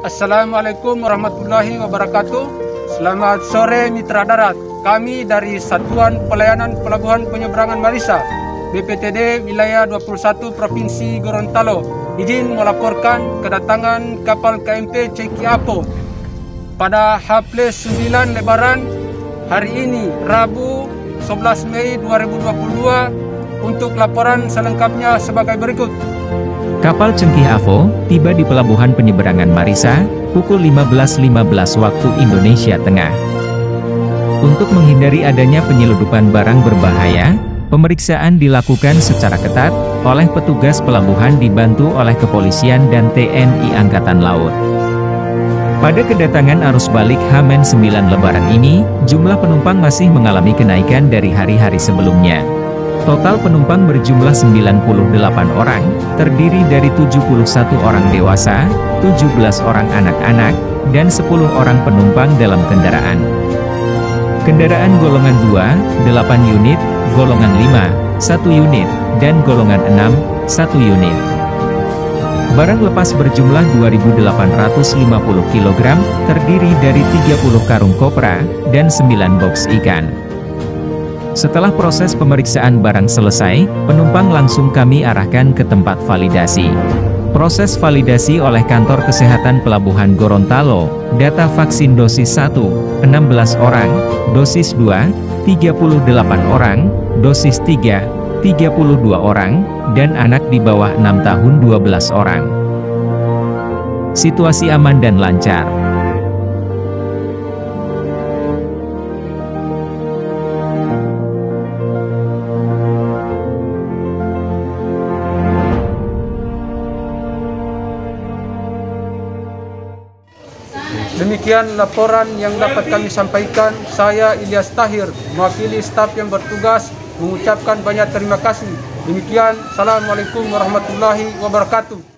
Assalamualaikum warahmatullahi wabarakatuh. Selamat sore mitra darat. Kami dari Satuan Pelayanan Pelabuhan Penyeberangan Marisa, BPTD Wilayah 21 Provinsi Gorontalo, izin melaporkan kedatangan kapal KMP Ceki Apo pada H9 Lebaran hari ini Rabu 11 Mei 2022 untuk laporan selengkapnya sebagai berikut. Kapal Cengkih Avo tiba di Pelabuhan Penyeberangan Marisa pukul 15.15 .15 waktu Indonesia Tengah. Untuk menghindari adanya penyeludupan barang berbahaya, pemeriksaan dilakukan secara ketat oleh petugas pelabuhan dibantu oleh kepolisian dan TNI Angkatan Laut. Pada kedatangan arus balik Hamen 9 Lebaran ini, jumlah penumpang masih mengalami kenaikan dari hari-hari sebelumnya. Total penumpang berjumlah 98 orang, terdiri dari 71 orang dewasa, 17 orang anak-anak, dan 10 orang penumpang dalam kendaraan. Kendaraan golongan 2, 8 unit, golongan 5, 1 unit, dan golongan 6, 1 unit. Barang lepas berjumlah 2.850 kg, terdiri dari 30 karung kopra, dan 9 box ikan. Setelah proses pemeriksaan barang selesai, penumpang langsung kami arahkan ke tempat validasi. Proses validasi oleh Kantor Kesehatan Pelabuhan Gorontalo, data vaksin dosis 1, 16 orang, dosis 2, 38 orang, dosis 3, 32 orang, dan anak di bawah 6 tahun 12 orang. Situasi aman dan lancar. Demikian laporan yang dapat kami sampaikan. Saya Ilyas Tahir, mewakili staf yang bertugas mengucapkan banyak terima kasih. Demikian, Assalamualaikum warahmatullahi wabarakatuh.